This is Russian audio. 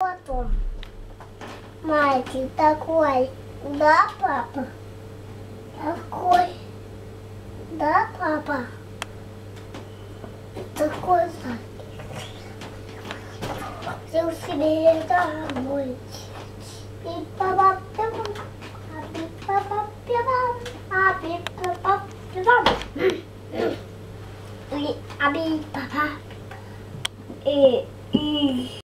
Потом. Мальчик такой. Да, папа? Такой. Да, папа? Такой Взял себе домой. И папа пивам, а пи папа пивам, а пи папа пивам. И а пи